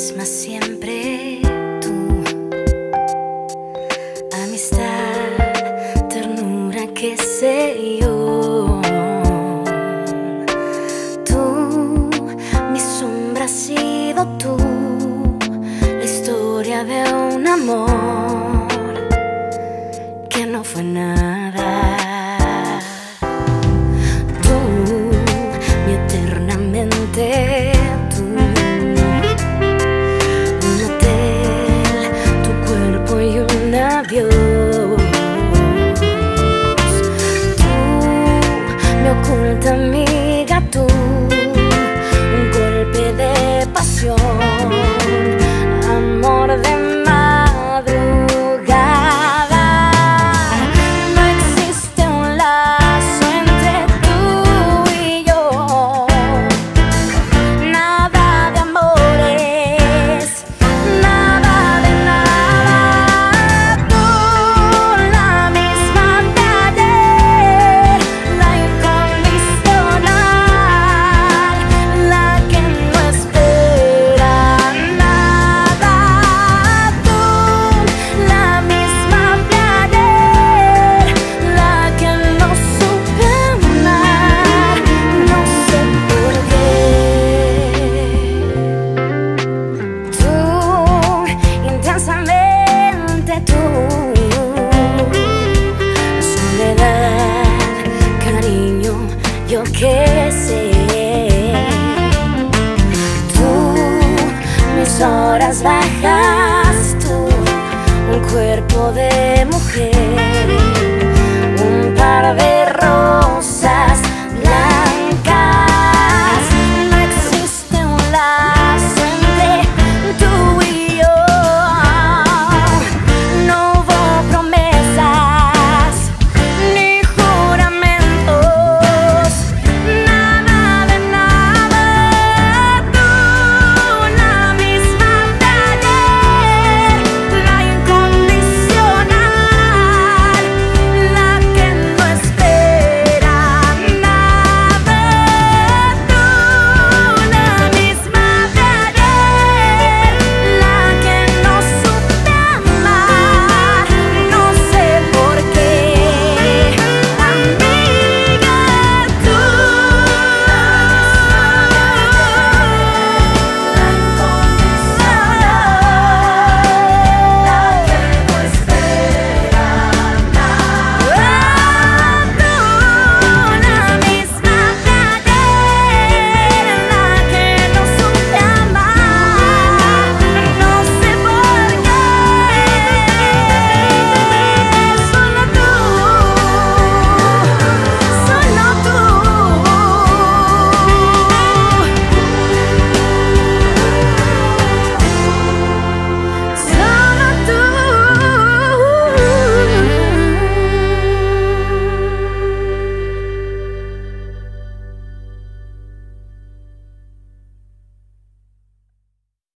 misma siempre tú. Amistad, ternura, qué sé yo. Tú, mi sombra ha sido tú. La historia de un amor que no fue nada. Tú, mi eternamente. horas bajas tú, un cuerpo de mujer.